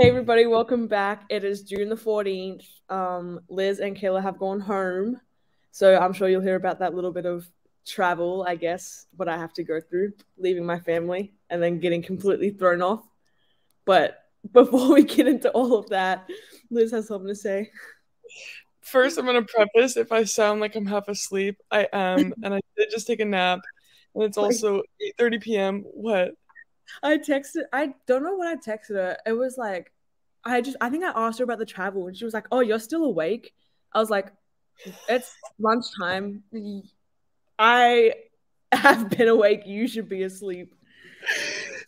Hey everybody, welcome back. It is June the 14th. Um, Liz and Kayla have gone home. So I'm sure you'll hear about that little bit of travel, I guess, what I have to go through, leaving my family and then getting completely thrown off. But before we get into all of that, Liz has something to say. First, I'm gonna preface if I sound like I'm half asleep, I am, and I did just take a nap, and it's also 8:30 p.m. What? I texted. I don't know what I texted her. It was like, I just. I think I asked her about the travel, and she was like, "Oh, you're still awake." I was like, "It's lunchtime. I have been awake. You should be asleep."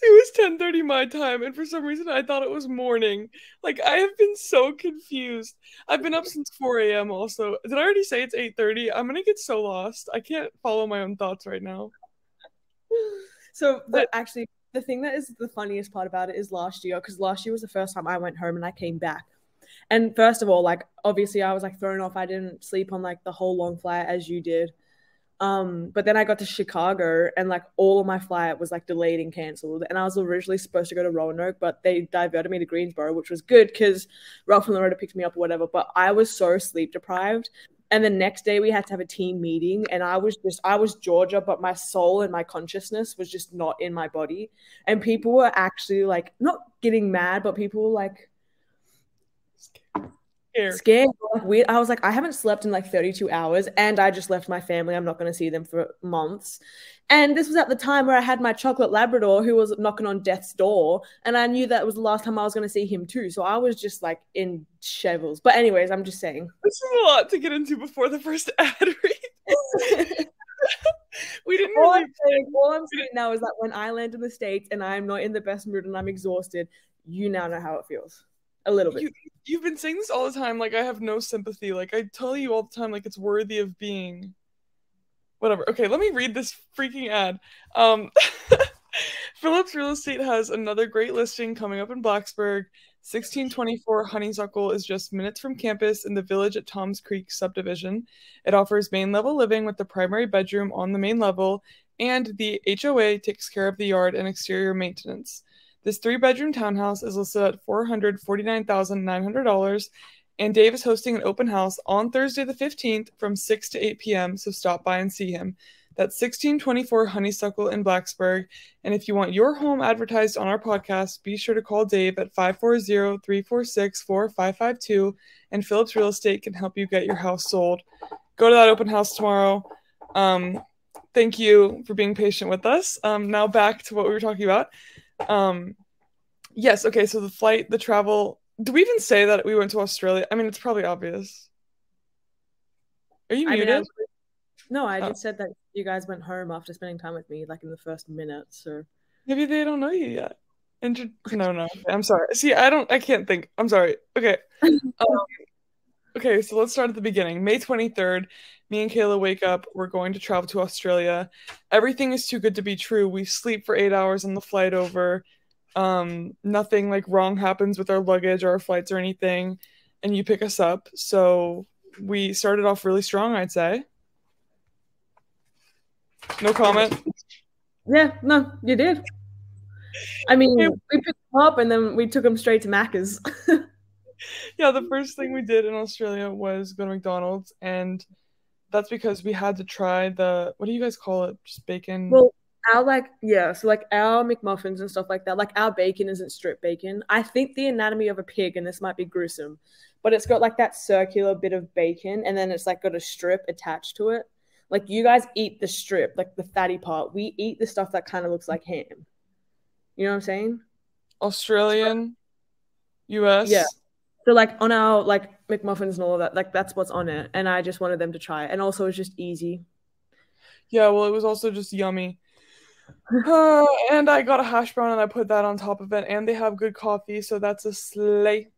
It was 10:30 my time, and for some reason I thought it was morning. Like I have been so confused. I've been up since 4 a.m. Also, did I already say it's 8:30? I'm gonna get so lost. I can't follow my own thoughts right now. So, but actually, the thing that is the funniest part about it is last year because last year was the first time I went home and I came back. And first of all, like obviously I was like thrown off. I didn't sleep on like the whole long flight as you did. Um, but then I got to Chicago and like all of my flight was like delayed and cancelled. And I was originally supposed to go to Roanoke, but they diverted me to Greensboro, which was good because Ralph and Loretta picked me up or whatever. But I was so sleep deprived and the next day we had to have a team meeting and i was just i was georgia but my soul and my consciousness was just not in my body. And people were actually like not getting mad but people were like scared, scared weird i was like i haven't slept in like 32 hours and i just left my family i'm not going to see them for months and this was at the time where I had my chocolate Labrador who was knocking on death's door. And I knew that was the last time I was going to see him too. So I was just like in shovels. But, anyways, I'm just saying. This is a lot to get into before the first ad read. we didn't all, really... I'm saying, all I'm saying now is that when I land in the States and I'm not in the best mood and I'm exhausted, you now know how it feels. A little bit. You, you've been saying this all the time. Like, I have no sympathy. Like, I tell you all the time, like, it's worthy of being whatever. Okay, let me read this freaking ad. Um, Phillips Real Estate has another great listing coming up in Blacksburg. 1624 Honeysuckle is just minutes from campus in the village at Toms Creek subdivision. It offers main level living with the primary bedroom on the main level, and the HOA takes care of the yard and exterior maintenance. This three bedroom townhouse is listed at $449,900 and Dave is hosting an open house on Thursday the 15th from 6 to 8 p.m., so stop by and see him. That's 1624 Honeysuckle in Blacksburg. And if you want your home advertised on our podcast, be sure to call Dave at 540 346 4552, and Phillips Real Estate can help you get your house sold. Go to that open house tomorrow. Um, thank you for being patient with us. Um, now back to what we were talking about. Um, yes, okay, so the flight, the travel, do we even say that we went to Australia? I mean, it's probably obvious. Are you muted? I mean, I, no, I oh. just said that you guys went home after spending time with me, like in the first minute. So maybe they don't know you yet. Inter- no, no. I'm sorry. See, I don't. I can't think. I'm sorry. Okay. Um, okay, so let's start at the beginning. May 23rd, me and Kayla wake up. We're going to travel to Australia. Everything is too good to be true. We sleep for eight hours on the flight over um nothing like wrong happens with our luggage or our flights or anything and you pick us up so we started off really strong i'd say no comment yeah no you did i mean we picked them up and then we took them straight to macca's yeah the first thing we did in australia was go to mcdonald's and that's because we had to try the what do you guys call it just bacon well our like yeah, so like our McMuffins and stuff like that, like our bacon isn't strip bacon. I think the anatomy of a pig, and this might be gruesome, but it's got like that circular bit of bacon, and then it's like got a strip attached to it. Like you guys eat the strip, like the fatty part. We eat the stuff that kind of looks like ham. You know what I'm saying? Australian, US. Yeah. So like on our like McMuffins and all of that, like that's what's on it. And I just wanted them to try it. And also it's just easy. Yeah, well it was also just yummy. Uh, and I got a hash brown and I put that on top of it. And they have good coffee, so that's a slay.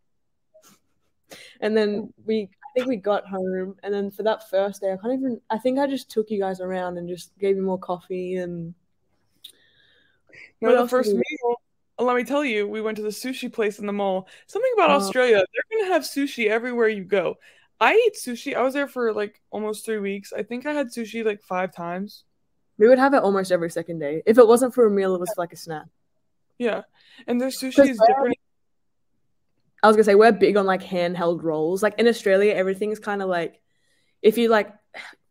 And then we, I think we got home, and then for that first day, I can't even. I think I just took you guys around and just gave you more coffee and. No, the first meal. Let me tell you, we went to the sushi place in the mall. Something about uh, Australia, they're gonna have sushi everywhere you go. I eat sushi. I was there for like almost three weeks. I think I had sushi like five times. We would have it almost every second day. If it wasn't for a meal, it was like a snack. Yeah, and their sushi is different. I was gonna say we're big on like handheld rolls. Like in Australia, everything's kind of like if you like,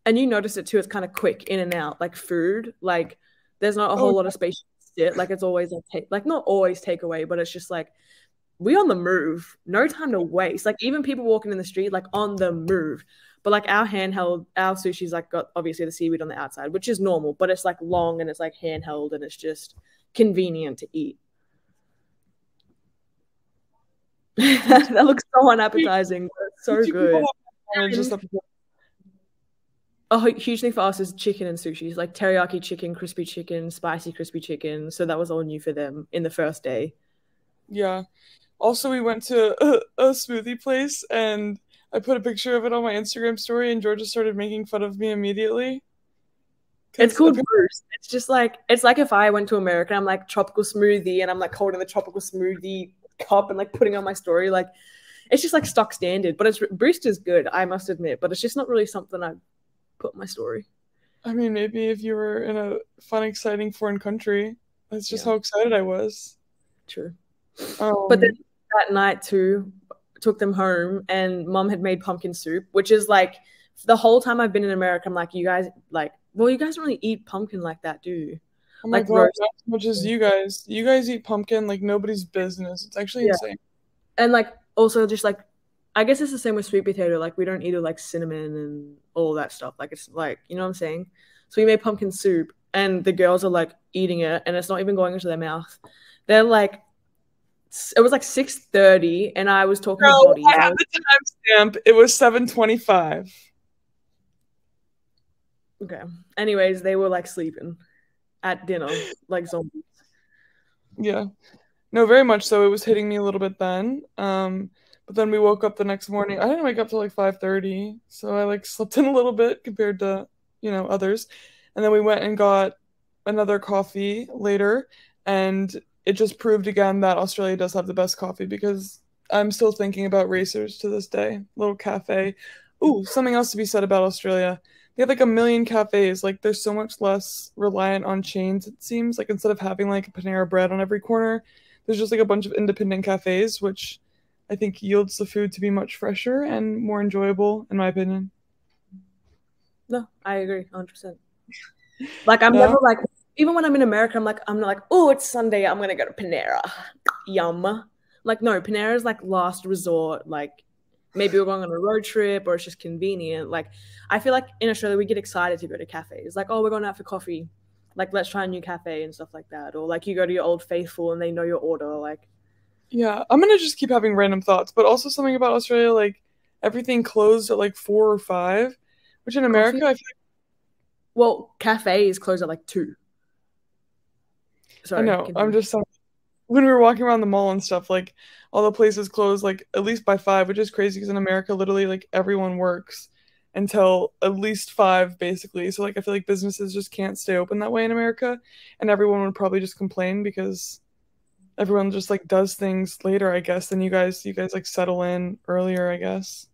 and you notice it too. It's kind of quick in and out. Like food, like there's not a whole oh, lot of space sit. Like it's always like take, like not always takeaway, but it's just like we on the move. No time to waste. Like even people walking in the street, like on the move. But like our handheld, our sushi's like got obviously the seaweed on the outside, which is normal, but it's like long and it's like handheld and it's just convenient to eat. that looks so unappetizing, but so good. A huge thing for us is chicken and sushi. like teriyaki chicken, crispy chicken, spicy crispy chicken. So that was all new for them in the first day. Yeah. Also, we went to a, a smoothie place and I put a picture of it on my Instagram story, and Georgia started making fun of me immediately. It's called Boost. It's just like it's like if I went to America, I'm like tropical smoothie, and I'm like holding the tropical smoothie cup and like putting on my story. Like it's just like stock standard, but it's Brewster's good, I must admit, but it's just not really something I put my story. I mean, maybe if you were in a fun, exciting foreign country, that's just yeah. how excited I was. True. Um, but then that night too, took them home, and mom had made pumpkin soup, which is like the whole time I've been in America, I'm like, you guys like, well, you guys don't really eat pumpkin like that, do you? Oh my like, god, not as much as you guys. You guys eat pumpkin like nobody's business. It's actually yeah. insane. And like also just like I guess it's the same with sweet potato. Like we don't eat it like cinnamon and all that stuff. Like it's like you know what I'm saying. So we made pumpkin soup, and the girls are like eating it, and it's not even going into their mouth. They're like, it was like six thirty, and I was talking no, to Body. I have the timestamp. It was seven twenty-five. Okay. Anyways, they were like sleeping at dinner like zombies. Yeah. No, very much so. It was hitting me a little bit then. Um, but then we woke up the next morning. I didn't wake up till like 5:30, so I like slept in a little bit compared to, you know, others. And then we went and got another coffee later and it just proved again that Australia does have the best coffee because I'm still thinking about racers to this day. Little cafe. Ooh, something else to be said about Australia they have like a million cafes. Like there's so much less reliant on chains. It seems like instead of having like a Panera Bread on every corner, there's just like a bunch of independent cafes, which I think yields the food to be much fresher and more enjoyable, in my opinion. No, I agree, hundred percent. Like I'm never like even when I'm in America, I'm like I'm not like oh it's Sunday, I'm gonna go to Panera. Yum. Like no, Panera is like last resort. Like maybe we're going on a road trip or it's just convenient. Like I feel like in Australia we get excited to go to cafes. Like, oh, we're going out for coffee. Like let's try a new cafe and stuff like that. Or like you go to your old faithful and they know your order. Like Yeah, I'm gonna just keep having random thoughts, but also something about Australia, like everything closed at like four or five. Which in America coffee? I feel like Well, cafes close at like two. Sorry, I know. I'm just when we were walking around the mall and stuff, like all the places close like at least by five, which is crazy because in America, literally like everyone works until at least five, basically. So like I feel like businesses just can't stay open that way in America, and everyone would probably just complain because everyone just like does things later, I guess. Than you guys, you guys like settle in earlier, I guess.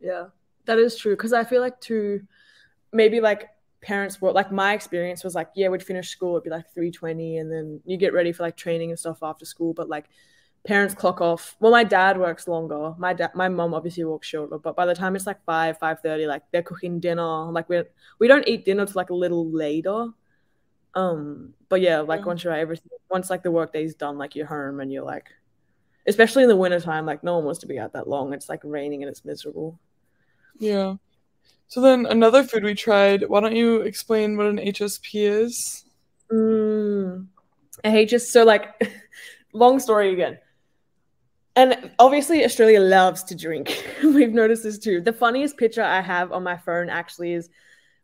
Yeah, that is true because I feel like to maybe like parents were like my experience was like yeah we'd finish school it'd be like 3.20 and then you get ready for like training and stuff after school but like parents clock off well my dad works longer my dad my mom obviously works shorter but by the time it's like 5 5.30 like they're cooking dinner like we we don't eat dinner till like a little later um but yeah like once you're everything once like the work day's done like you're home and you're like especially in the wintertime like no one wants to be out that long it's like raining and it's miserable yeah so then another food we tried. Why don't you explain what an HSP is? Mm, a HS. So like, long story again. And obviously, Australia loves to drink. We've noticed this too. The funniest picture I have on my phone actually is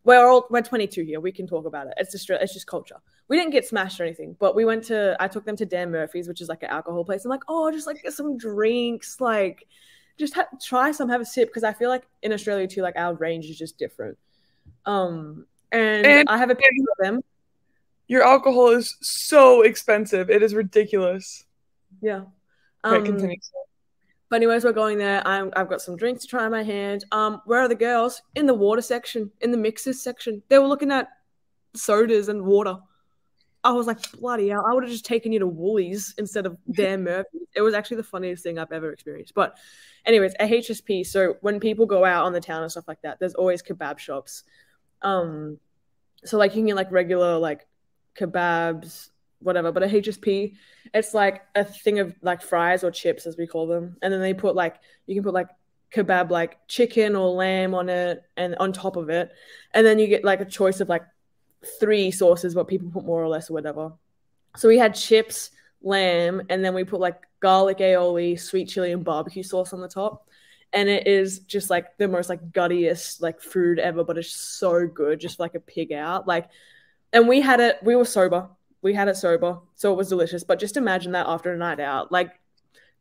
we're all we're 22 here. We can talk about it. It's just it's just culture. We didn't get smashed or anything, but we went to. I took them to Dan Murphy's, which is like an alcohol place. I'm like, oh, just like get some drinks, like just ha- try some, have a sip because I feel like in Australia too, like our range is just different. Um, and, and I have a picture of them. Your alcohol is so expensive; it is ridiculous. Yeah. Um, okay, continue. But anyways, we're going there. I'm, I've got some drinks to try in my hand. Um, where are the girls? In the water section, in the mixers section. They were looking at sodas and water. I was like, bloody hell, I would have just taken you to Woolies instead of Dan Murphy. It was actually the funniest thing I've ever experienced. But, anyways, a HSP. So when people go out on the town and stuff like that, there's always kebab shops. Um, so like you can get like regular like kebabs, whatever. But a HSP, it's like a thing of like fries or chips as we call them, and then they put like you can put like kebab like chicken or lamb on it and on top of it, and then you get like a choice of like three sauces, but people put more or less or whatever. So we had chips, lamb, and then we put like garlic aioli, sweet chili, and barbecue sauce on the top. And it is just like the most like guttiest like food ever, but it's so good, just like a pig out. Like, and we had it. We were sober. We had it sober, so it was delicious. But just imagine that after a night out, like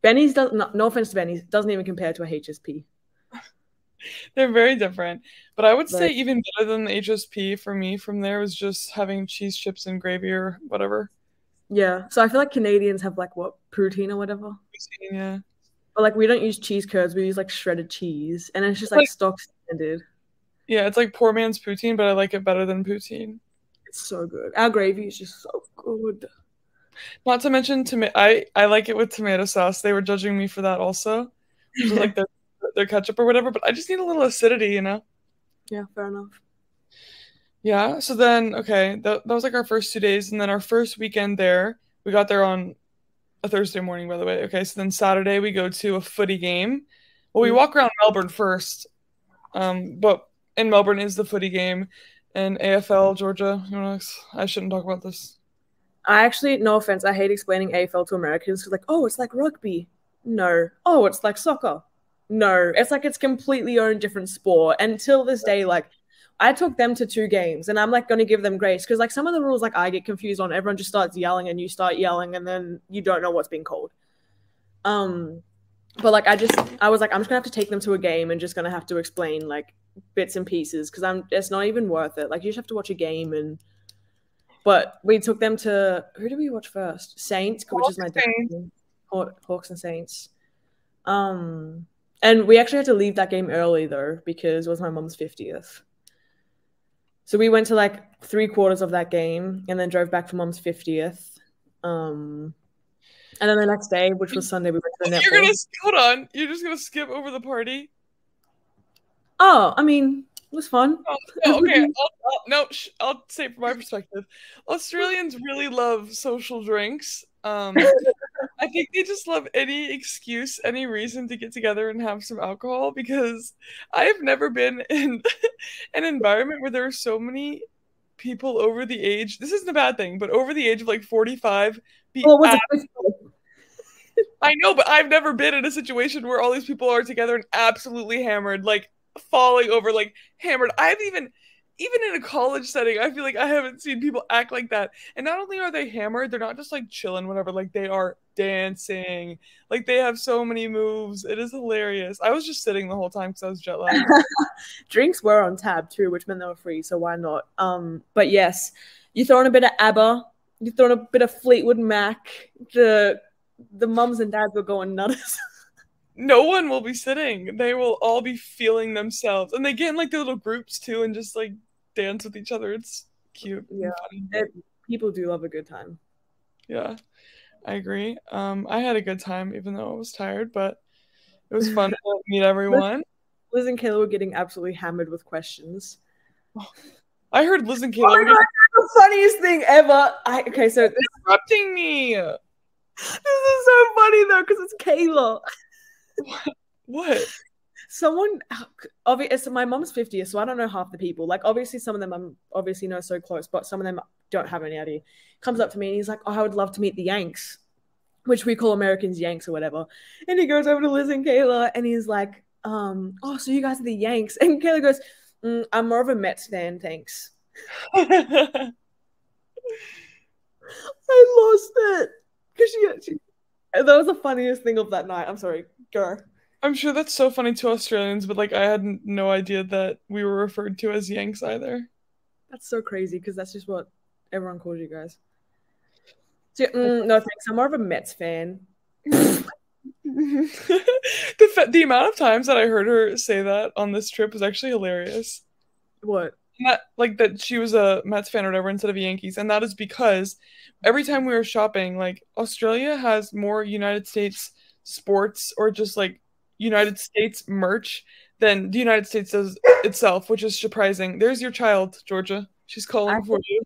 Benny's does not. No offense to Benny's, doesn't even compare to a HSP. They're very different. But I would say even better than the HSP for me from there was just having cheese chips and gravy or whatever. Yeah. So I feel like Canadians have like what poutine or whatever. Yeah. But like we don't use cheese curds, we use like shredded cheese, and it's just like, like stock standard. Yeah, it's like poor man's poutine, but I like it better than poutine. It's so good. Our gravy is just so good. Not to mention tomato. I I like it with tomato sauce. They were judging me for that also, like their their ketchup or whatever. But I just need a little acidity, you know. Yeah, fair enough. Yeah. So then, okay, that, that was like our first two days. And then our first weekend there, we got there on a Thursday morning, by the way. Okay. So then Saturday, we go to a footy game. Well, we mm-hmm. walk around Melbourne first. Um, but in Melbourne is the footy game. And AFL, Georgia, you know, I shouldn't talk about this. I actually, no offense, I hate explaining AFL to Americans because, like, oh, it's like rugby. No. Oh, it's like soccer. No, it's like it's completely own different sport. Until this day, like I took them to two games and I'm like going to give them grace because like some of the rules like I get confused on everyone just starts yelling and you start yelling and then you don't know what's being called. Um but like I just I was like I'm just going to have to take them to a game and just going to have to explain like bits and pieces cuz I'm it's not even worth it. Like you just have to watch a game and but we took them to who did we watch first? Saints, which is my dad. Hawks and Saints. Um and we actually had to leave that game early though because it was my mom's 50th. So we went to like three quarters of that game and then drove back for mom's 50th. Um, and then the next day, which was Sunday, we went to the You're gonna hold on. You're just gonna skip over the party. Oh, I mean, it was fun. Oh, no, okay, I'll, I'll, no, sh- I'll say from my perspective, Australians really love social drinks. Um, I think they just love any excuse, any reason to get together and have some alcohol because I have never been in an environment where there are so many people over the age. This isn't a bad thing, but over the age of like 45 well, I know, but I've never been in a situation where all these people are together and absolutely hammered, like falling over, like hammered. I've even even in a college setting, I feel like I haven't seen people act like that. And not only are they hammered, they're not just like chilling, whatever, like they are dancing. Like they have so many moves. It is hilarious. I was just sitting the whole time because I was jet lagged. Drinks were on tab too, which meant they were free, so why not? Um, but yes, you throw in a bit of ABBA, you throw in a bit of Fleetwood Mac. The the mums and dads were going nuts. no one will be sitting. They will all be feeling themselves, and they get in like their little groups too, and just like dance with each other. It's cute. Yeah, it, people do love a good time. Yeah, I agree. Um, I had a good time, even though I was tired, but it was fun to meet everyone. Liz and Kayla were getting absolutely hammered with questions. I heard Liz and Kayla. Oh my God, the funniest thing ever. I, okay, so interrupting me. This is so funny though, because it's Kayla. What? Someone, obviously, my mom's 50, so I don't know half the people. Like, obviously, some of them I'm obviously know so close, but some of them don't have any idea. Comes up to me and he's like, Oh, I would love to meet the Yanks, which we call Americans Yanks or whatever. And he goes over to Liz and Kayla and he's like, um, Oh, so you guys are the Yanks. And Kayla goes, mm, I'm more of a Mets fan, thanks. I lost it because she, she that was the funniest thing of that night. I'm sorry, go. I'm sure that's so funny to Australians, but like I had no idea that we were referred to as Yanks either. That's so crazy because that's just what everyone calls you guys. So, mm, no thanks. I'm more of a Mets fan. the the amount of times that I heard her say that on this trip was actually hilarious. What? Not, like that she was a Mets fan or whatever instead of Yankees, and that is because every time we were shopping, like Australia has more United States sports or just like United States merch than the United States does itself, which is surprising. There's your child, Georgia. She's calling I for think- you.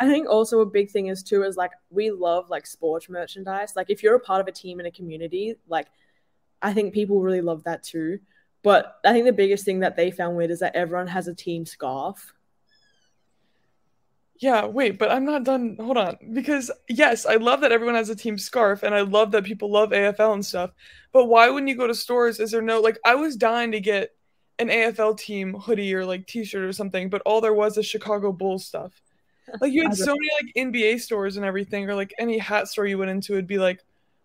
I think also a big thing is too is like we love like sports merchandise. Like if you're a part of a team in a community, like I think people really love that too. But I think the biggest thing that they found weird is that everyone has a team scarf. Yeah, wait, but I'm not done. Hold on. Because yes, I love that everyone has a team scarf and I love that people love AFL and stuff. But why wouldn't you go to stores? Is there no like I was dying to get an AFL team hoodie or like t-shirt or something, but all there was is Chicago Bulls stuff. Like you had so many like NBA stores and everything, or like any hat store you went into would be like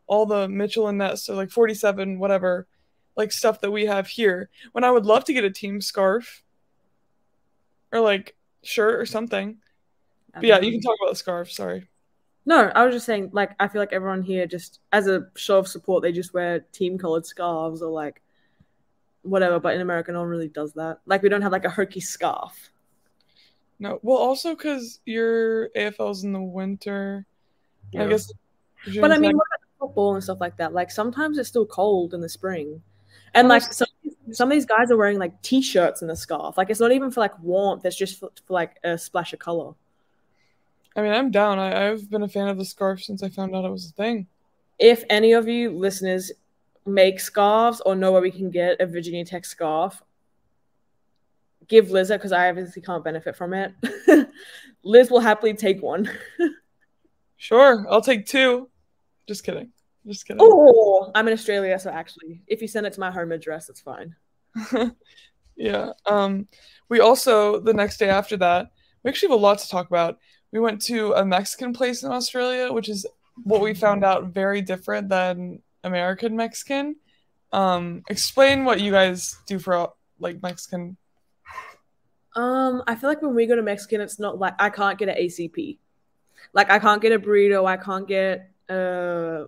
all the Mitchell and Ness or like 47, whatever, like stuff that we have here. When I would love to get a team scarf or like shirt or something. But yeah, you can um, talk about the scarf. Sorry. No, I was just saying, like, I feel like everyone here just, as a show of support, they just wear team colored scarves or like whatever. But in America, no one really does that. Like, we don't have like a Hokie scarf. No, well, also because your AFL's in the winter. I guess. But I mean, like- what about football and stuff like that? Like, sometimes it's still cold in the spring. And like some, some of these guys are wearing like t-shirts and a scarf. Like it's not even for like warmth. It's just for, for like a splash of color. I mean, I'm down. I, I've been a fan of the scarf since I found out it was a thing. if any of you listeners make scarves or know where we can get a Virginia Tech scarf, give Liz it because I obviously can't benefit from it. Liz will happily take one. Sure, I'll take two. Just kidding. Just kidding. Oh, I'm in Australia, so actually, if you send it to my home address, it's fine. yeah. Um, we also the next day after that, we actually have a lot to talk about. We went to a Mexican place in Australia, which is what we found out very different than American Mexican. Um, explain what you guys do for like Mexican. Um, I feel like when we go to Mexican, it's not like I can't get an ACP. Like I can't get a burrito, I can't get uh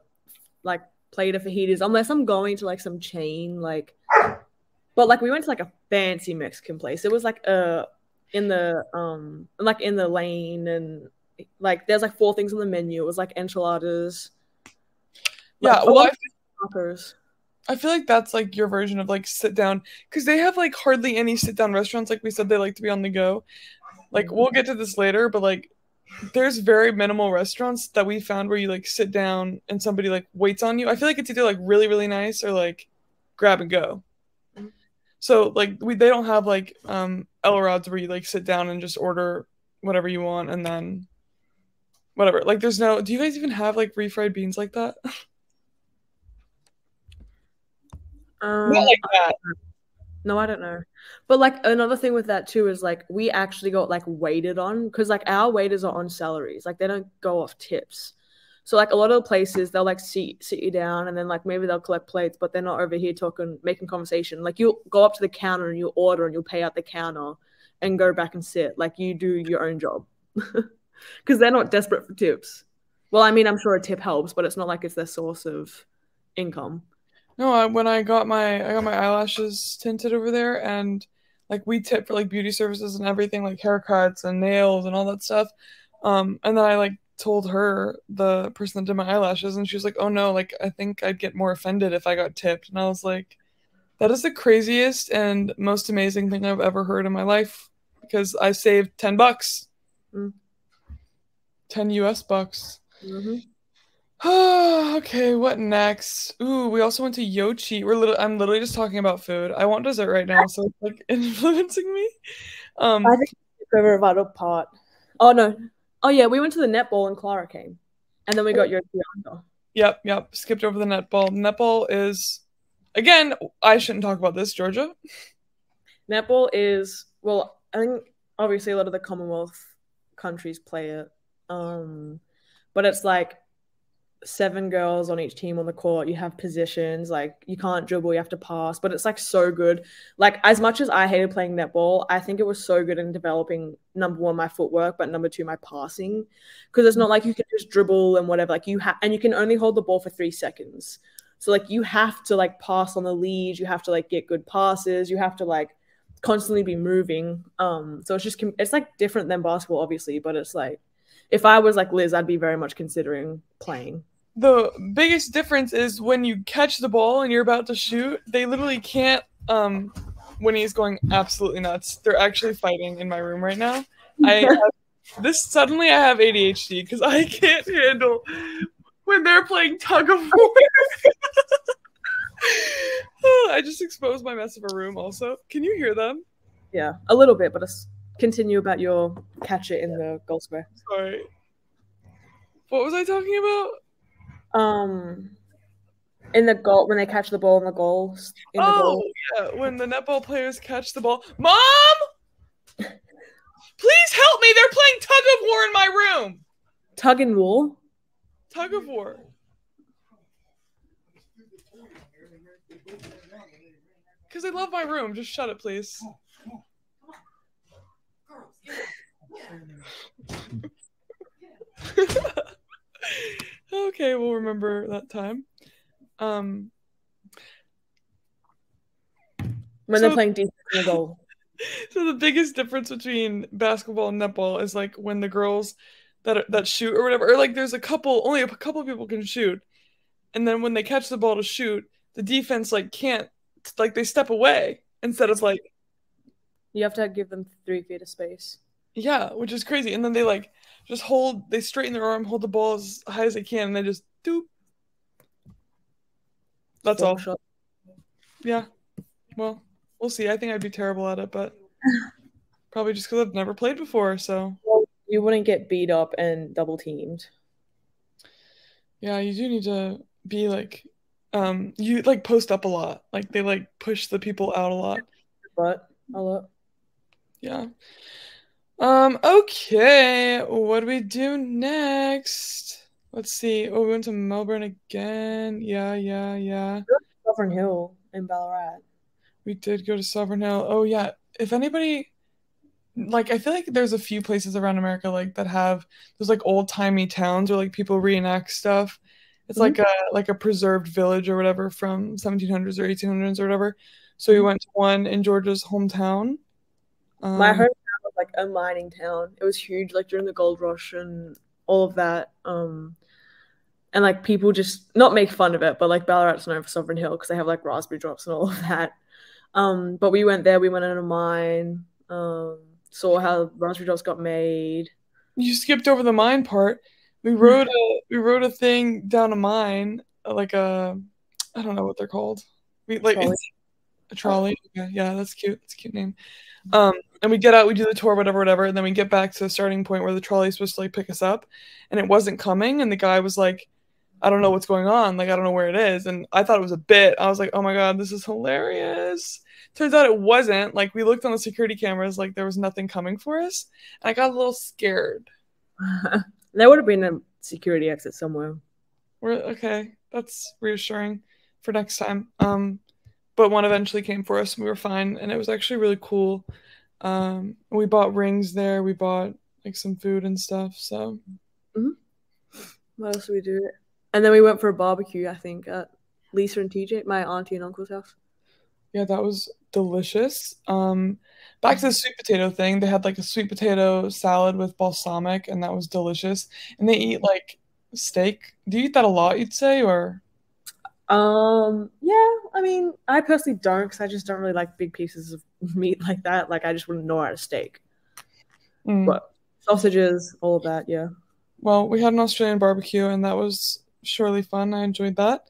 like plate of fajitas unless I'm going to like some chain like but like we went to like a fancy Mexican place. It was like uh in the um like in the lane and like there's like four things on the menu. It was like enchiladas. Yeah, like, a well, I tacos. I feel like that's like your version of like sit down because they have like hardly any sit down restaurants. Like we said, they like to be on the go. Like we'll get to this later, but like there's very minimal restaurants that we found where you like sit down and somebody like waits on you. I feel like it's either like really really nice or like grab and go. Mhm. So like we they don't have like um Elrod's where you like sit down and just order whatever you want and then whatever. Like there's no. Do you guys even have like refried beans like that? Um, Not like that. No, I don't know. But like another thing with that too is like we actually got like waited on because like our waiters are on salaries. Like they don't go off tips. So like a lot of the places they'll like sit sit you down and then like maybe they'll collect plates, but they're not over here talking making conversation. Like you'll go up to the counter and you'll order and you'll pay out the counter and go back and sit. Like you do your own job. Because they're not desperate for tips. Well, I mean, I'm sure a tip helps, but it's not like it's their source of income. No, I, when I got my I got my eyelashes tinted over there, and like we tip for like beauty services and everything, like haircuts and nails and all that stuff. Um, and then I like told her the person that did my eyelashes, and she was like, "Oh no, like I think I'd get more offended if I got tipped." And I was like, "That is the craziest and most amazing thing I've ever heard in my life because I saved ten bucks, Mm. ten U.S. bucks." Mm-hmm. okay, what next? Ooh, we also went to Yo-Chi. We're little. I'm literally just talking about food. I want dessert right now, so it's like influencing me. Um, I think it's a part. Oh no. Oh yeah, we went to the netball and Clara came, and then we got your Bianca. yep, yep. Skipped over the netball. Netball is, again, I shouldn't talk about this, Georgia. Netball is well, I think obviously a lot of the Commonwealth countries play it, um, but it's like seven girls on each team on the court. You have positions like you can't dribble, you have to pass, but it's like so good. Like as much as I hated playing netball, I think it was so good in developing number one my footwork, but number two my passing, because it's not like you can just dribble and whatever. Like you have, and you can only hold the ball for three seconds. So like you have to like pass on the lead, you have to like get good passes, you have to like constantly be moving. Um, so it's just it's like different than basketball, obviously, but it's like if I was like Liz, I'd be very much considering playing. The biggest difference is when you catch the ball and you're about to shoot, they literally can't um when he's going absolutely nuts. They're actually fighting in my room right now. I have, this suddenly I have ADHD because I can't handle when they're playing tug of war. I just exposed my mess of a room. Also, can you hear them? Yeah, a little bit, but let's continue about your catch it in the goal square. Sorry. What was I talking about? Um, in the goal when they catch the ball in the goals. In oh the goal. yeah, when the netball players catch the ball. Mom, please help me! They're playing tug of war in my room. Tug and war. Tug of war. Because I love my room. Just shut it, please. okay, we'll remember that time. Um, when So- they're playing defense in the goal. so the biggest difference between basketball and netball is like when the girls that are, that shoot or whatever, or like there's a couple, only a couple people can shoot, and then when they catch the ball to shoot, the defense like can't, like they step away instead of like You have to give them three feet of space. Yeah, which is crazy, and then they like just hold, they straighten their arm, hold the ball as high as they can, and then just doop. That's all. shot. Yeah. Well, we'll see. I think I'd be terrible at it, but probably just because I've never played before. So You wouldn't get beat up and double teamed. yeah, you do need to be like, um, you like post up a lot. Like they like push the people out a lot. But a lot. Yeah. Um. Okay. What do we do next? Let's see. Oh, we went to Melbourne again. Yeah. Yeah. Yeah. Sovereign Hill in Ballarat. We did go to Sovereign Hill. Oh yeah. If anybody like I feel like there's a few places around America like that have those like old timey towns where like people reenact stuff. It's Mhm. like a like a preserved village or whatever from 1700s or 1800s or whatever. So we Mhm. went to one in Georgia's hometown. Um, My hometown was like a mining town. It was huge, like during the gold rush and all of that. Um, and like people just not make fun of it, but like Ballarat's known for Sovereign Hill because they have like raspberry drops and all of that. Um, but we went there. We went in a mine. Um, saw how raspberry drops got made. You skipped over the mine part. We rode a we rode a thing down a mine, uh, like a I don't know what they're called. We like a trolley. Yeah, yeah, that's cute. That's a cute name. Um, and we get out, we do the tour, whatever, whatever, and then we get back to the starting point where the trolley trolley's supposed to like pick us up, and it wasn't coming, and the guy was like, I don't know what's going on, like I don't know where it is, and I thought it was a bit. I was like, oh my god, this is hilarious. Turns out it wasn't. Like we looked on the security cameras, like there was nothing coming for us, and I got a little scared. there would have been a security exit somewhere. We're okay. That's reassuring for next time. Um, but one eventually came for us, and we were fine, and it was actually really cool. Um, we bought rings there. We bought like some food and stuff. So What else did we do? And then we went for a barbecue, I think, at Lisa and TJ, my auntie and uncle's house. yeah, that was delicious. Um, back to the sweet potato thing. They had like a sweet potato salad with balsamic, and that was delicious. And they eat like steak. Do you eat that a lot? You'd say, or Um, yeah, I mean, I personally don't because I just don't really like big pieces of meat like that. Like, I just wouldn't know how to steak. Mm. But sausages, all of that, yeah. Well, we had an Australian barbecue, and that was surely fun. I enjoyed that.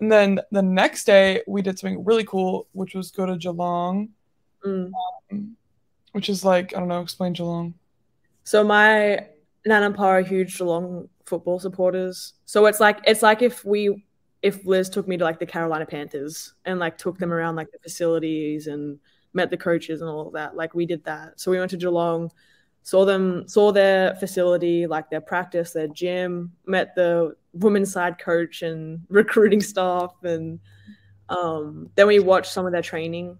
And then the next day, we did something really cool, which was go to Geelong, Mm. which is like, I don't know, explain Geelong. So my nan and pa are huge Geelong football supporters. So it's like it's like if we if Liz took me to like the Carolina Panthers and like took them around like the facilities and met the coaches and all of that. Like we did that. So we went to Geelong, saw them, saw their facility, like their practice, their gym, met the women's side coach and recruiting staff, and um, then we watched some of their training.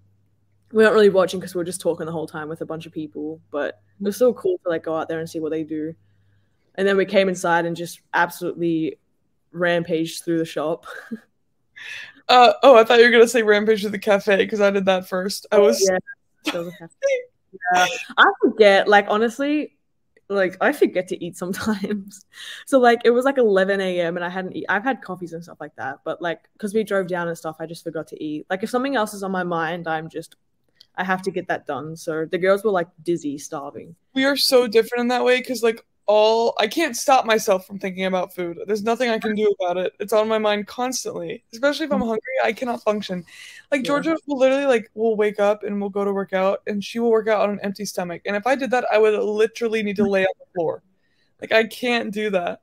We weren't really watching because we were just talking the whole time with a bunch of people, but it was still cool to like go out there and see what they do. And then we came inside and just absolutely rampaged through the shop. Uh, oh, I thought you were gonna say Rampage to the cafe because I did that first. I was Yeah. There was a cafe. yeah, I forget. Like honestly, like I forget to eat sometimes. So like it was like 11 a.m. and I hadn't eat. I've had coffees and stuff like that, but like because we drove down and stuff, I just forgot to eat. Like if something else is on my mind, I'm just I have to get that done. So the girls were like dizzy, starving. We are so different in that way because like all I can't stop myself from thinking about food. There's nothing I can do about it. It's on my mind constantly. Especially if I'm hungry, I cannot function. Like Georgia yeah. will literally like will wake up and we'll go to work out and she will work out on an empty stomach. And if I did that, I would literally need to lay on the floor. Like I can't do that.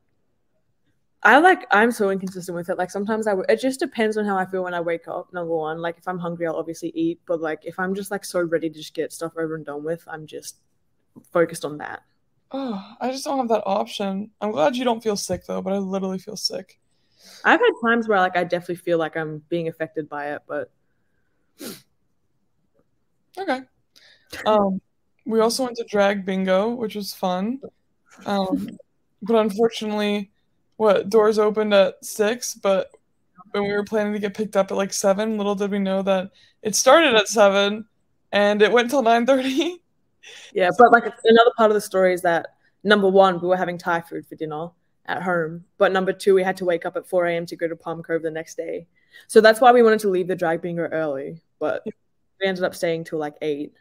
I like I'm so inconsistent with it. Like sometimes I it just depends on how I feel when I wake up. Number one, like if I'm hungry, I'll obviously eat. But like if I'm just like so ready to just get stuff over and done with, I'm just focused on that. Oh, I just don't have that option. I'm glad you don't feel sick though, but I literally feel sick. I've had times where like I definitely feel like I'm being affected by it, but okay. Um, we also went to drag bingo, which was fun. Um, but unfortunately, what doors opened at six, but when we were planning to get picked up at like seven, little did we know that it started at seven and it went till nine thirty. Yeah, but like another part of the story is that number one, we were having Thai food for dinner at home, but number two, we had to wake up at four a.m. to go to Palm Cove the next day. So that's why we wanted to leave the drag bingo early, but we ended up staying till like eight.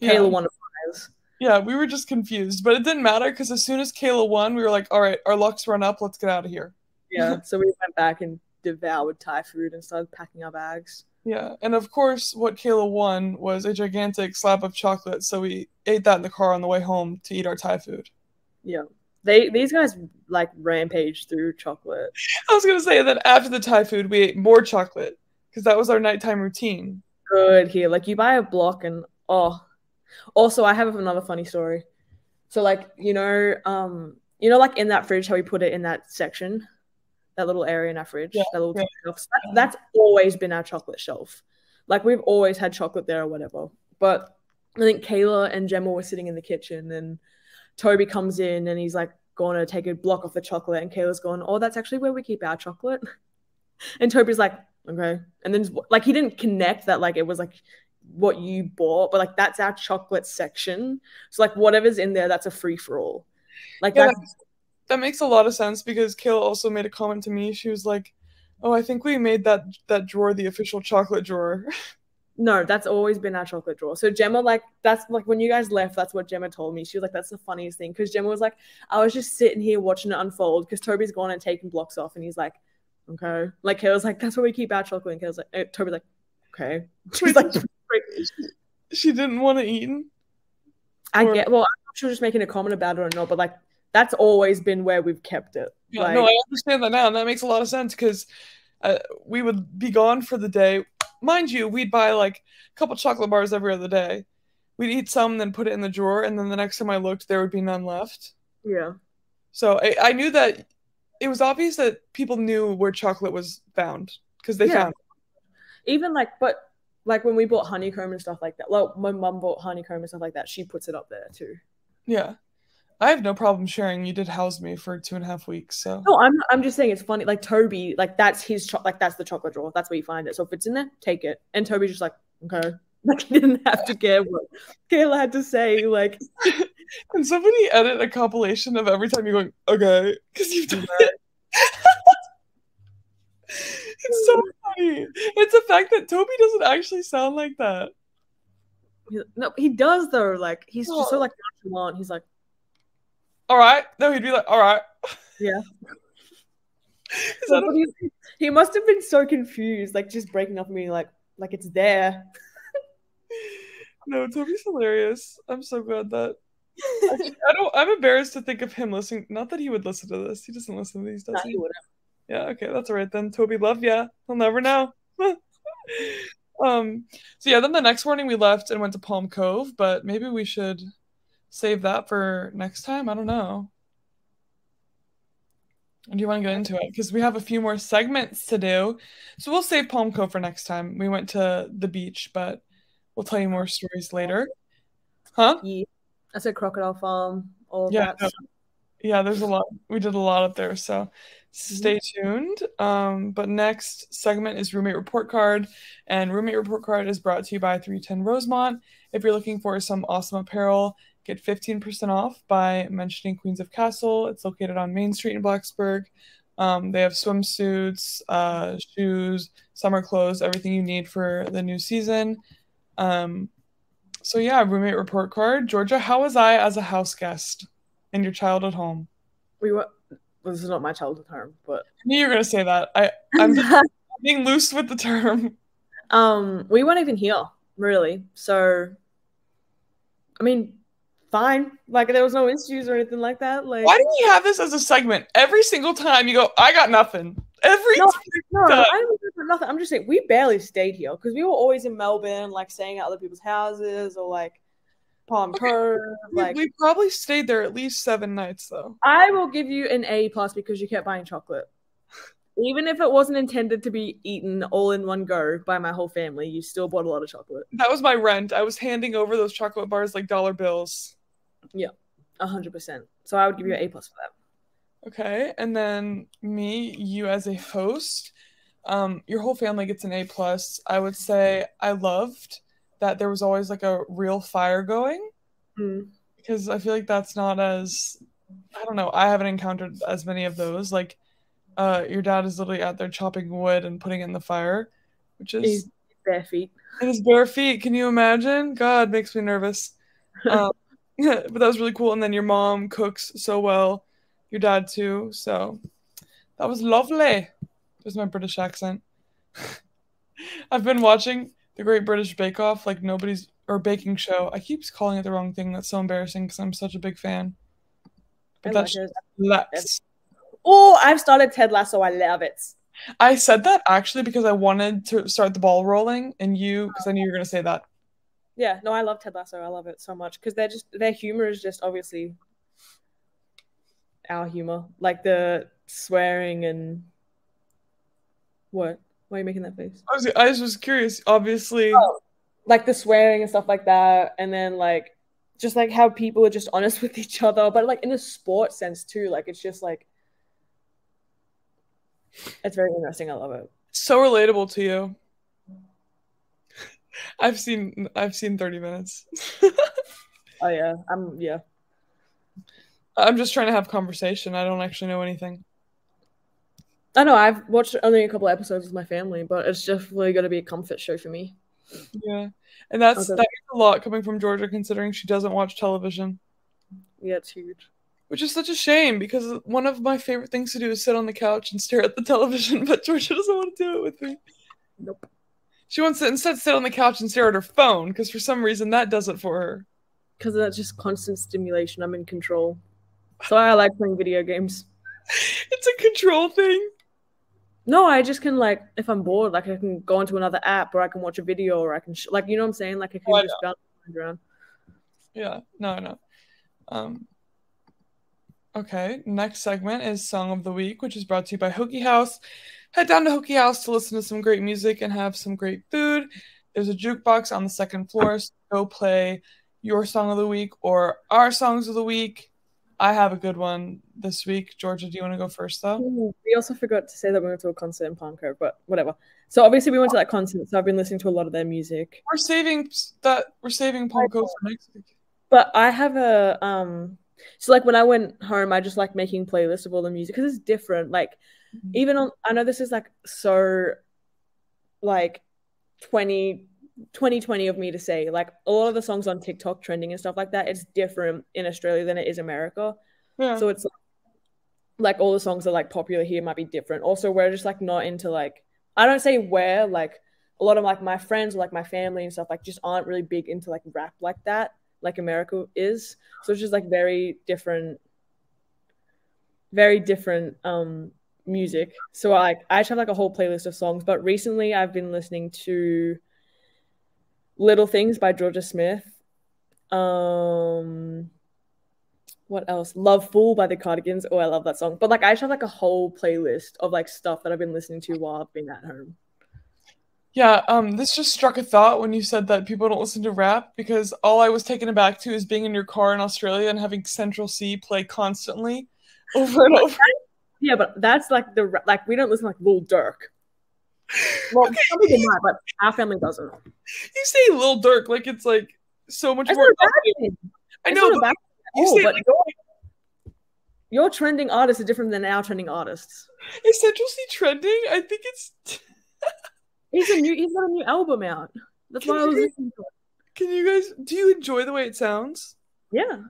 Yeah. Kayla won a prize. Yeah, we were just confused, but it didn't matter because as soon as Kayla won, we were like, "All right, our luck's run up. Let's get out of here." Yeah, so we went back and devoured Thai food and started packing our bags. Yeah, and of course, what Kayla won was a gigantic slab of chocolate. So we ate that in the car on the way home to eat our Thai food. Yeah, they these guys like rampage through chocolate. I was gonna say that after the Thai food, we ate more chocolate because that was our nighttime routine. Good here, like you buy a block and oh. Also, I have another funny story. So, like you know, um, you know, like in that fridge, how we put it in that section that little area in our fridge, yeah, that little yeah. shelf. That, that's always been our chocolate shelf. Like we've always had chocolate there or whatever. But I think Kayla and Gemma were sitting in the kitchen and Toby comes in and he's like going to take a block off the chocolate and Kayla's going, Oh, that's actually where we keep our chocolate. and Toby's like, Okay. And then like he didn't connect that like it was like what you bought, but like that's our chocolate section. So like whatever's in there, that's a free for all. Like yeah, that's that makes a lot of sense because Kayla also made a comment to me. She was like, "Oh, I think we made that that drawer the official chocolate drawer." No, that's always been our chocolate drawer. So Gemma, like, that's like when you guys left, that's what Gemma told me. She was like, "That's the funniest thing," because Gemma was like, "I was just sitting here watching it unfold because Toby's gone and taken blocks off, and he's like, okay." Like Kayla's like, "That's where we keep our chocolate," and Kayla's like, eh, "Toby's like, okay." She's like, she didn't want to eat. I or... get. Well, I'm not sure just making a comment about it or not, but like that's always been where we've kept it. Yeah, like, no, I understand that now, and that makes a lot of sense because uh, we would be gone for the day. Mind you, we'd buy like a couple chocolate bars every other day. We'd eat some, then put it in the drawer, and then the next time I looked, there would be none left. Yeah. So I, I knew that it was obvious that people knew where chocolate was found because they yeah. found. It. Even like, but like when we bought honeycomb and stuff like that. Well, my mum bought honeycomb and stuff like that. She puts it up there too. Yeah. I have no problem sharing. You did house me for two and a half weeks, so. No, I'm I'm just saying it's funny. Like Toby, like that's his cho- like that's the chocolate drawer. That's where you find it. So if it's in there, take it. And Toby's just like, okay. Like he didn't have to care what Kayla had to say. Like, can somebody edit a compilation of every time you're going okay because you've done it. it's so funny. It's the fact that Toby doesn't actually sound like that. No, he does though. Like he's oh. just so like nonchalant. He's like, all right. No, he'd be like, all right. Yeah. so he, he must have been so confused, like just breaking off me, like like it's there. no, Toby's hilarious. I'm so glad that I, I, don't. I'm embarrassed to think of him listening. Not that he would listen to this. He doesn't listen to these, does he? he. Yeah. Okay, that's all right then. Toby, love ya. He'll never know. um. So yeah, then the next morning we left and went to Palm Cove, but maybe we should save that for next time? I don't know. Do you want to get into it? Because we have a few more segments to do. So we'll save Palm Cove for next time. We went to the beach, but we'll tell you more stories later. Huh? Yeah. I said Crocodile Farm, all yeah, that. No. yeah, there's a lot. We did a lot up there, so stay tuned. Um, but next segment is roommate report card, and roommate report card is brought to you by 310 Rosemont. If you're looking for some awesome apparel, get 15% off by mentioning Queens of Cassell. It's located on Main Street in Blacksburg. Um, they have swimsuits, uh, shoes, summer clothes, everything you need for the new season. Um, so yeah, roommate report card. Georgia, how was I as a house guest in your childhood home? We were. Well, this is not my childhood home, but I knew you were gonna say that. I I'm being loose with the term. Um, we weren't even here really. So, I mean, fine. Like there was no issues or anything like that. Like why do you have this as a segment every single time you go? I got nothing. Every no, no, no, I don't nothing. I'm just saying we barely stayed here because we were always in Melbourne, like staying at other people's houses or like Palm okay. Cove. Like we probably stayed there at least seven nights though. I will give you an A plus because you kept buying chocolate. Even if it wasn't intended to be eaten all in one go by my whole family, you still bought a lot of chocolate. That was my rent. I was handing over those chocolate bars like dollar bills. Yeah, hundred percent. So I would give you an A plus for that. Okay, and then me, you as a host, um, your whole family gets an A plus. I would say I loved that there was always like a real fire going mm. because I feel like that's not as I don't know. I haven't encountered as many of those. Like, uh, your dad is literally out there chopping wood and putting in the fire, which is He's bare feet. His bare feet. Can you imagine? God makes me nervous. Um, but that was really cool. And then your mom cooks so well your dad too. So that was lovely. There's my British accent. I've been watching the Great British Bake Off like nobody's or baking show. I keep calling it the wrong thing. That's so embarrassing because I'm such a big fan. But that's. Oh, I've started Ted Lasso. I love it. I said that actually because I wanted to start the ball rolling, and you because I knew you were gonna say that. Yeah, no, I love Ted Lasso. I love it so much because they're just their humor is just obviously our humor, like the swearing and what? Why are you making that face? I was, I was just curious. Obviously, oh, like the swearing and stuff like that, and then like just like how people are just honest with each other, but like in a sport sense too. Like it's just like it's very interesting. I love it. So relatable to you. I've seen I've seen 30 minutes. oh yeah. I'm yeah. I'm just trying to have conversation. I don't actually know anything. I know I've watched only a couple episodes with my family, but it's definitely going to be a comfort show for me. Yeah, and that's okay. that's a lot coming from Georgia, considering she doesn't watch television. Yeah, it's huge. Which is such a shame because one of my favorite things to do is sit on the couch and stare at the television, but Georgia doesn't want to do it with me. Nope. She wants to instead sit on the couch and stare at her phone because for some reason that does it for her. Because that's just constant stimulation. I'm in control. So I like playing video games. It's a control thing. No, I just can like if I'm bored, like I can go into another app or I can watch a video or I can sh- like you know what I'm saying, like I can oh, just bounce around. Yeah, no, no. Um. Okay, next segment is Song of the Week, which is brought to you by Hokie House. Head down to Hokie House to listen to some great music and have some great food. There's a jukebox on the second floor. So go play your song of the week or our songs of the week I have a good one this week. Georgia, do you want to go first though? We also forgot to say that we went to a concert in Palm Cove, but whatever. So obviously we went to that concert, so I've been listening to a lot of their music. We're saving that we're saving Palm Cove for next week. But I have a um so like when I went home, I just like making playlists of all the music because it's different. Like mm-hmm. even on I know this is like so like 20 2020 of me to say like a lot of the songs on TikTok trending and stuff like that it's different in Australia than it is America. Yeah. So it's like, like all the songs that are like popular here might be different. Also, we're just like not into like I don't say where like a lot of like my friends or like my family and stuff like just aren't really big into like rap like that like America is. So it's just like very different very different um music. So I I actually have like a whole playlist of songs, but recently I've been listening to Little Things by Jorja Smith. Um, what else? Lovefool by the Cardigans. Oh, I love that song. But like, I just have like a whole playlist of like stuff that I've been listening to while I've been at home. Yeah, um, this just struck a thought when you said that people don't listen to rap because all I was taken aback to is being in your car in Australia and having Central Cee play constantly. over and over. Yeah, but that's like the like we don't listen like Lil Durk. Well, Okay. some people might, but our family doesn't. You say Lil Durk like it's like so much It's more. not a bad thing. I know, but bad you say all, like, your, your trending artists are different than our trending artists. is Central Cee trending? I think it's. He's a new. He's got a new album out. That's why I was listening to it. Can you guys? Do you enjoy the way it sounds? Yeah.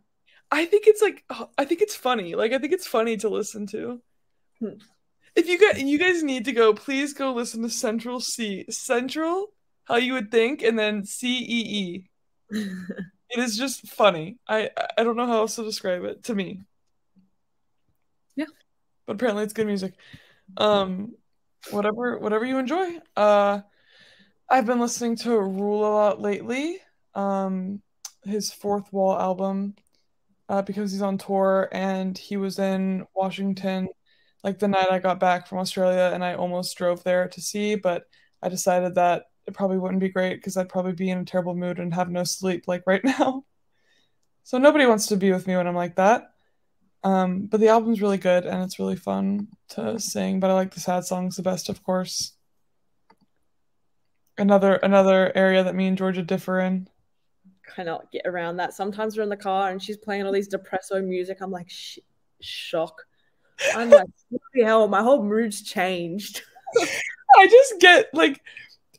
I think it's like oh, I think it's funny. Like I think it's funny to listen to. Hmm. If you guys you guys need to go, please go listen to Central Cee. Central, how you would think, and then C E E. It is just funny. I I don't know how else to describe it to me. Yeah. But apparently it's good music. Um whatever whatever you enjoy. Uh I've been listening to Ruel a lot lately. Um his fourth wall album uh because he's on tour and he was in Washington like the night I got back from Australia and I almost drove there to see, but I decided that it probably wouldn't be great because I'd probably be in a terrible mood and have no sleep like right now. So nobody wants to be with me when I'm like that. Um, but the album's really good and it's really fun to sing, but I like the sad songs the best, of course. Another another area that me and Georgia differ in. Cannot get around that. Sometimes we're in the car and she's playing all these depresso music. I'm like, Sh- shock. I'm like, hell? My whole mood's changed. I just get like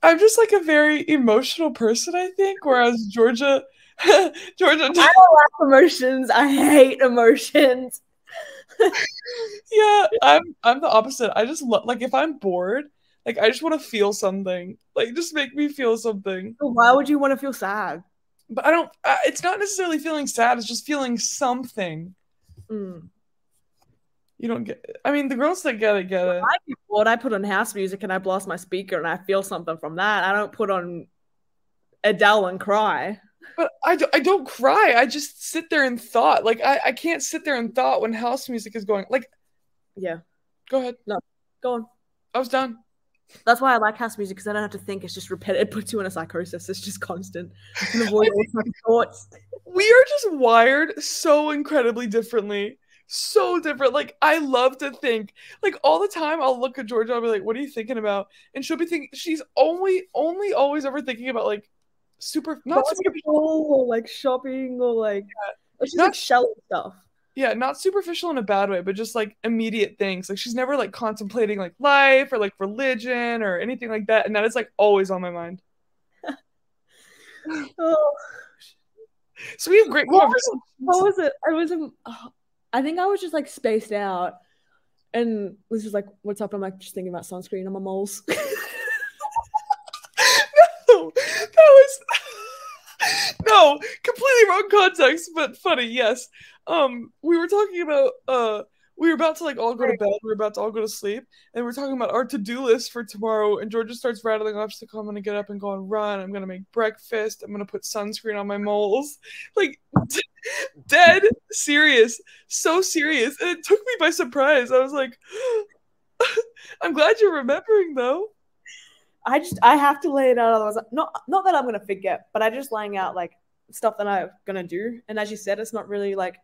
I'm just like a very emotional person, I think, whereas Georgia Georgia I don't like emotions. I hate emotions. Yeah, I'm I'm the opposite. I just love like if I'm bored, like I just want to feel something. Like just make me feel something. So why would you want to feel sad? But I don't uh, it's not necessarily feeling sad, it's just feeling something. Mm. You don't get I mean the girls that get it get it. I get bored. I put on house music and I blast my speaker and I feel something from that. I don't put on Adele and cry. But I, do, I don't cry. I just sit there in thought. Like I, I can't sit there in thought when house music is going. Like Yeah, go ahead. No, go on. I was done. That's why I like house music because I don't have to think. It's just repetitive. It puts you in a psychosis. It's just constant. You can avoid all types of thoughts. we are just wired so incredibly differently so different like i love to think like all the time i'll look at georgia i'll be like what are you thinking about and she'll be thinking she's only only always ever thinking about like super not super, Basketball or like shopping or like it's just Not- like shallow stuff. yeah not superficial in a bad way but just like immediate things like she's never like contemplating like life or like religion or anything like that and that is like always on my mind Oh, so we have great What conversations what was it? I was in, oh, I think I was just like spaced out. And was like, What's up? I'm like, just thinking about sunscreen on my moles. no completely wrong context, but funny. Yes. Um, we were talking about uh, we were about to like all go to bed. We were about to all go to sleep, and we are talking about our to do list for tomorrow. And Georgia starts rattling off. She's like, oh, "I'm gonna get up and go and run. I'm gonna make breakfast. I'm gonna put sunscreen on my moles." Like dead serious, so serious, and it took me by surprise. I was like. I'm glad you're remembering though. I just I have to lay it out otherwise not not that I'm gonna forget, but I just laying out like stuff that I'm gonna do. And as you said, it's not really like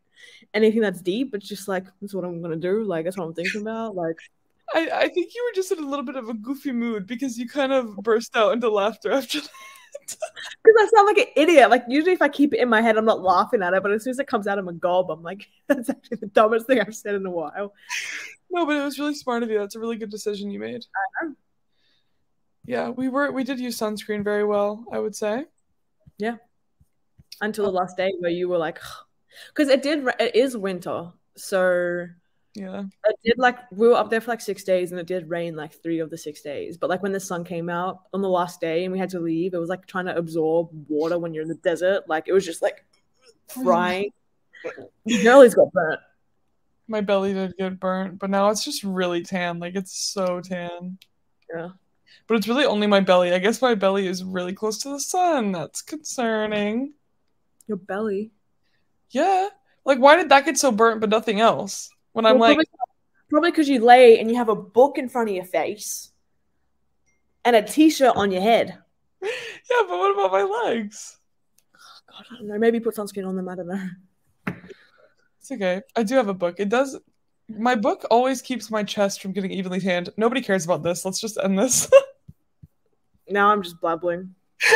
anything that's deep. It's just like that's what I'm gonna do. Like that's what I'm thinking about. Like I, I think you were just in a little bit of a goofy mood because you kind of burst out into laughter after that. because I sound like an idiot. Like usually if I keep it in my head, I'm not laughing at it, but as soon as it comes out of my gob, I'm like, that's actually the dumbest thing I've said in a while. No, but it was really smart of you. That's a really good decision you made. know. Yeah, we were we did use sunscreen very well, I would say. Until the last day where you were like, because it did. It is winter, so Yeah. it did like we were up there for like six days and it did rain like three of the six days but like when the sun came out on the last day and we had to leave it was like trying to absorb water when you're in the desert like it was just like mm. frying the girlies got burnt My belly did get burnt, but now it's just really tan. Like it's so tan. yeah But it's really only my belly. I guess my belly is really close to the sun. That's concerning. Your belly Yeah. Like why did that get so burnt but nothing else? When I'm Well, like probably because you lay and you have a book in front of your face and a t-shirt on your head Yeah, but what about my legs? God, I don't know maybe put sunscreen on them I don't know It's okay. I do have a book. It does my book always keeps my chest from getting evenly tanned. Nobody cares about this. Let's just end this. Now I'm just blabbling.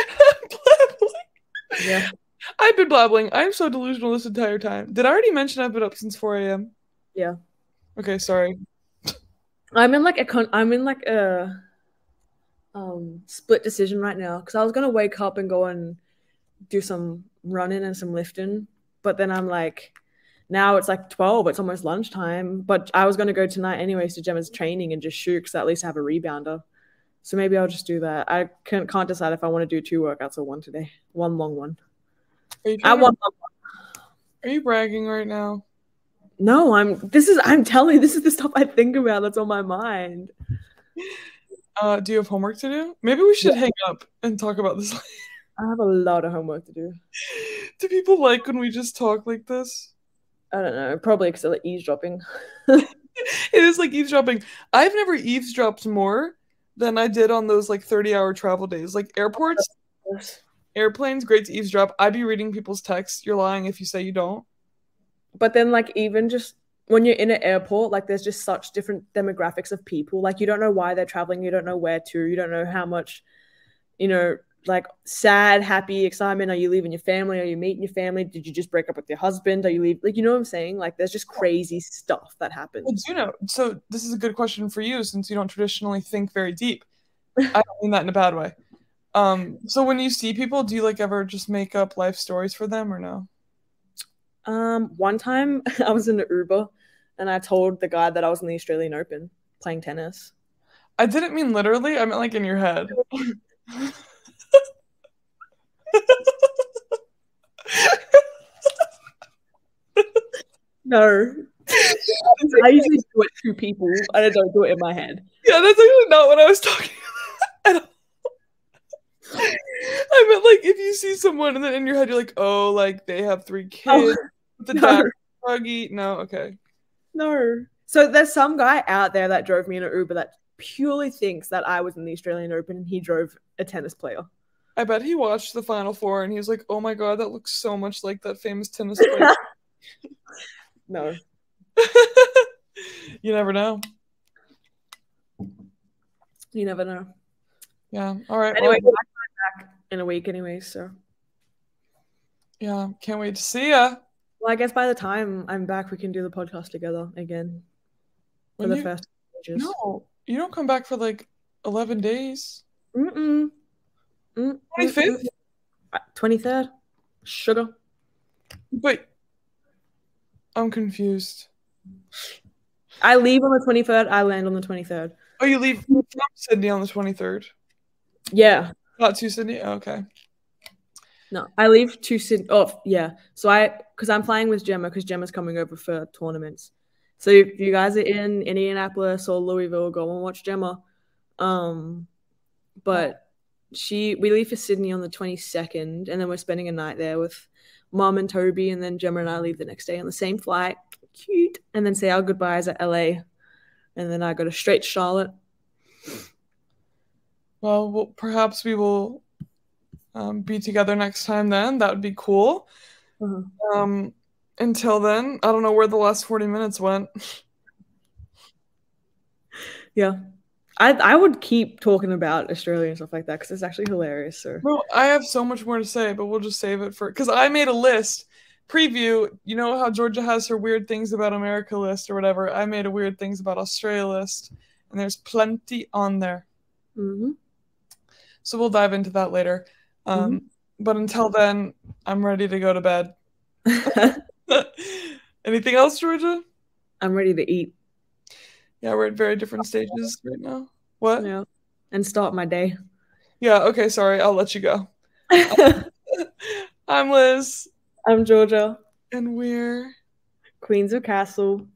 blabbling. Yeah. I've been blabbling. I'm so delusional this entire time. Did I already mention I've been up since 4 a.m.? Yeah. Okay, sorry. I'm in like a con- I'm in like a um split decision right now because I was gonna wake up and go and do some running and some lifting, but then I'm like, now it's like 12, it's almost lunchtime. But I was gonna go tonight anyways to Gemma's training and just shoot because at least I have a rebounder. So maybe I'll just do that. I can't can't decide if I want to do two workouts or one today. One long one. Are you, I want. are you bragging right now? No, I'm. This is. I'm telling you, this is the stuff I think about. That's on my mind. Uh, do you have homework to do? Maybe we should hang up and talk about this. I have a lot of homework to do. do people like when we just talk like this? I don't know. Probably because the eavesdropping. It is like eavesdropping. I've never eavesdropped more than I did on those like 30 hour travel days. Like airports, airplanes, great to eavesdrop. I'd be reading people's texts. You're lying if you say you don't. But then, like, even just when you're in an airport, like, there's just such different demographics of people. Like, you don't know why they're traveling. You don't know where to. You don't know how much, you know, like sad, happy, excitement. Are you leaving your family? Are you meeting your family? Did you just break up with your husband? Are you leave? Like, you know what I'm saying? Like, there's just crazy stuff that happens. Well, Juno, so this is a good question for you since you don't traditionally think very deep. I don't mean that in a bad way. Um, so when you see people, do you like ever just make up life stories for them or no? Um, one time I was in the Uber and I told the guy that I was in the Australian Open playing tennis. I didn't mean literally, I meant like in your head. No. I usually do it to people and I don't do it in my head. Yeah, that's actually not what I was talking about at all. I meant like if you see someone and then in your head you're like, oh, like they have three kids, the no. dad buggy. No, okay. No. So there's some guy out there that drove me in an Uber that purely thinks that I was in the Australian Open and he drove a tennis player. I bet he watched the final four and he was like, oh my god, that looks so much like that famous tennis player. No. you never know. You never know. Yeah. All right. Anyway, well, in a week anyway, so yeah. Can't wait to see ya. well I guess by the time I'm back we can do the podcast together again for When the you- first. No, you don't come back for like 11 days. Mm-mm. Mm, 25th? Twenty third. Sugar. But I'm confused. I leave on the twenty third. I land on the twenty third. Oh, you leave from Sydney on the 23rd. Yeah. Not to Sydney? Oh, okay. No, I leave to Sydney. Oh, yeah. So I, because I'm flying with Gemma, because Gemma's coming over for tournaments. So if you guys are in Indianapolis or Louisville, go and watch Gemma. Um, but she, we leave for Sydney on the 22nd, and then we're spending a night there with Mom and Toby, and then Gemma and I leave the next day on the same flight. Cute. And then say our goodbyes at LA, and then I go to straight Charlotte. Well, well perhaps we will um, be together next time then. That would be cool. Mhm. Um, until then, I don't know where the last 40 minutes went. Yeah. I, I would keep talking about Australia and stuff like that because it's actually hilarious. So No, I have so much more to say, but we'll just save it for because I made a list preview. You know how Georgia has her weird things about America list or whatever. I made a weird things about Australia list, and there's plenty on there. hmm So we'll dive into that later. Um, But until then, I'm ready to go to bed. Anything else, Georgia? I'm ready to eat. Yeah, we're at very different stages right now. What? Yeah. And start my day. Yeah, okay, sorry. I'll let you go. I'm Liz, I'm Georgia, and we're Queens of Cassell.